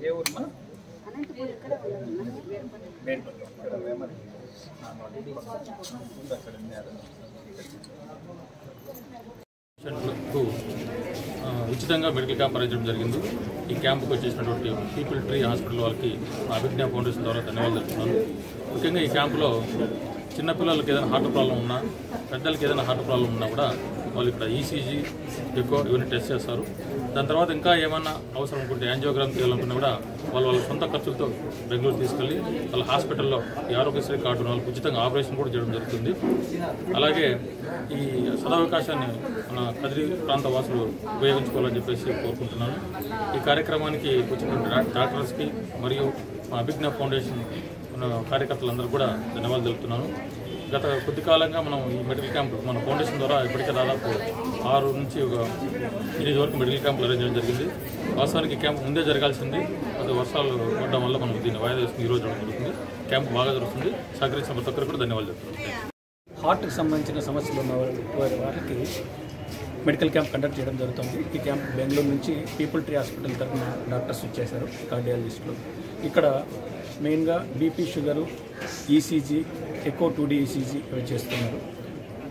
ఏ ఊరు అనంతపూర్ పేషెంట్లకు ఉచితంగా మెడికల్ క్యాంప్ అరేంజ్ జరిగింది. ఈ క్యాంపుకి వచ్చేసినటువంటి పీపుల్ ట్రీ హాస్పిటల్ వాళ్ళకి అభిజ్ఞా ఫౌండేషన్ ద్వారా ధన్యవాదాలు తెలుపుతున్నాను. ముఖ్యంగా ఈ క్యాంపులో చిన్నపిల్లలకి ఏదైనా హార్ట్ ప్రాబ్లం ఉన్నా పెద్దలకి ఏదైనా హార్ట్ ప్రాబ్లం ఉన్నా కూడా వాళ్ళు ఇక్కడ ఈసీజీ ఎక్కువ ఇవన్నీ టెస్ట్ చేస్తారు. దాని తర్వాత ఇంకా ఏమైనా అవసరం అనుకుంటే యాంజియోగ్రామ్ చేయాలనుకున్నా కూడా వాళ్ళు వాళ్ళ సొంత ఖర్చులతో బెంగళూరు తీసుకెళ్ళి వాళ్ళ హాస్పిటల్లో ఈ ఆరోగ్యశ్రీ కార్డు ఉన్న వాళ్ళకి ఉచితంగా ఆపరేషన్ కూడా చేయడం జరుగుతుంది. అలాగే ఈ సదావకాశాన్ని మన కదిరి ప్రాంత వాసులు ఉపయోగించుకోవాలని చెప్పేసి కోరుకుంటున్నాను. ఈ కార్యక్రమానికి వచ్చినటువంటి డాక్టర్స్కి మరియు మా అభిజ్ఞ ఫౌండేషన్ మన కార్యకర్తలందరూ కూడా ధన్యవాదాలు తెలుపుతున్నాను. గత కొద్ది కాలంగా మనం ఈ మెడికల్ క్యాంప్ మన ఫౌండేషన్ ద్వారా ఇప్పటికే దాదాపు ఆరు నుంచి ఒక ఎనిమిది వరకు మెడికల్ క్యాంపులు అరేంజ్ చేయడం జరిగింది. వాస్తవానికి క్యాంప్ ముందే జరగాల్సింది. అది వర్షాలు పడడం వల్ల మనం దీన్ని వాయిదా వేసుకుని ఈ రోజు జరుగుతుంది. క్యాంప్ బాగా జరుగుతుంది. సహకరించిన ప్రతి ఒక్కరికి కూడా ధన్యవాదాలు చెప్తున్నాను. హార్ట్కి సంబంధించిన సమస్యలు ఉన్న వారికి మెడికల్ క్యాంప్ కండక్ట్ చేయడం జరుగుతుంది. ఈ క్యాంప్ బెంగళూరు నుంచి పీపుల్ ట్రీ హాస్పిటల్ తరఫున డాక్టర్స్ వచ్చేసారు కార్డియాలజిస్టులు. ఇక్కడ మెయిన్గా బీపీ షుగరు ఈసీజీ ఎక్కువ టూ డీ ఈసీజీ ఇవి చేస్తున్నారు.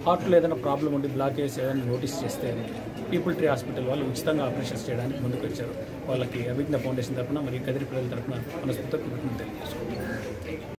హార్ట్లో ఏదైనా ప్రాబ్లం ఉండి బ్లాకేజ్ ఏదైనా నోటీస్ చేస్తే పీపుల్ ట్రీ హాస్పిటల్ వాళ్ళు ఉచితంగా ఆపరేషన్స్ చేయడానికి ముందుకు వచ్చారు వాళ్ళకి అభిజ్ఞ ఫౌండేషన్ తరఫున మరియు కదిరి ప్రజల తరఫున మనస్ఫూర్తిగా కృతజ్ఞతలు తెలియజేసుకుంటున్నాను